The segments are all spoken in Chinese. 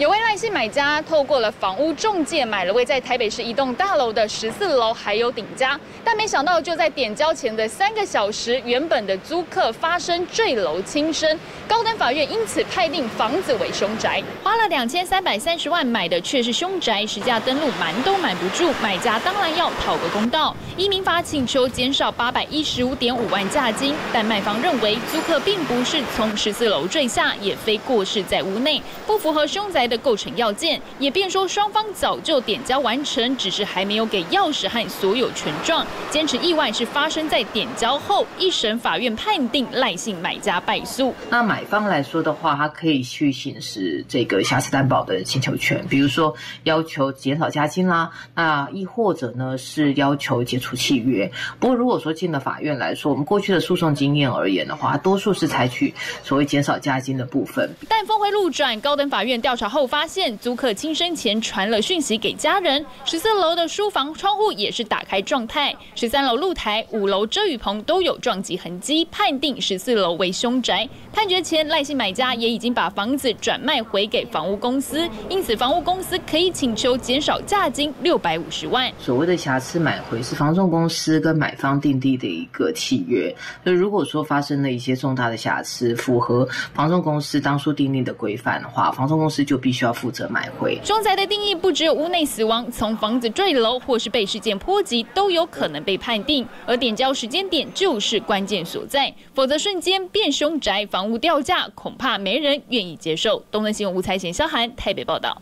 有位赖姓买家透过了房屋中介买了位在台北市一栋大楼的十四楼，还有顶家，但没想到就在点交前的三个小时，原本的租客发生坠楼轻生，高等法院因此判定房子为凶宅，花了两千三百三十万买的却是凶宅，实价登录瞒都瞒不住，买家当然要讨个公道，依民法请求减少八百一十五点五万价金，但卖方认为租客并不是从十四楼坠下，也非过世在屋内，不符合凶宅。的构成要件，也便说双方早就点交完成，只是还没有给钥匙和所有权状。坚持意外是发生在点交后，一审法院判定赖姓买家败诉。那买方来说的话，他可以去行使这个瑕疵担保的请求权，比如说要求减少加金啦，那亦或者呢是要求解除契约。不过如果说进了法院来说，我们过去的诉讼经验而言的话，多数是采取所谓减少加金的部分。但峰回路转，高等法院调查后。发现租客轻生前传了讯息给家人，十四楼的书房窗户也是打开状态，十三楼露台、五楼遮雨棚都有撞击痕迹，判定十四楼为凶宅。判决前，赖姓买家也已经把房子转卖回给房屋公司，因此房屋公司可以请求减少价金六百五十万。所谓的瑕疵买回是房仲公司跟买方订立的一个契约，所以如果说发生了一些重大的瑕疵，符合房仲公司当初订立的规范的话，房仲公司就必。须要负责买回。凶宅的定义不只有屋内死亡，从房子坠楼或是被事件波及，都有可能被判定。而点交时间点就是关键所在，否则瞬间变凶宅，房屋掉价，恐怕没人愿意接受。东森新闻吴才贤、萧涵台北报道。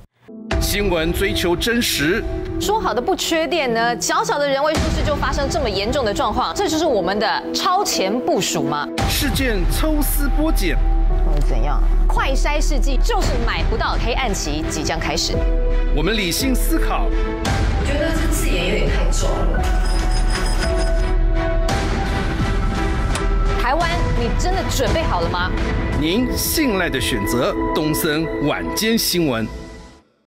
新闻追求真实，说好的不缺电呢？小小的人为疏失就发生这么严重的状况，这就是我们的超前部署吗？事件抽丝剥茧。会怎样？快筛试剂就是买不到，黑暗期即将开始。我们理性思考。我觉得这字眼有点太重了。台湾，你真的准备好了吗？您信赖的选择，东森晚间新闻。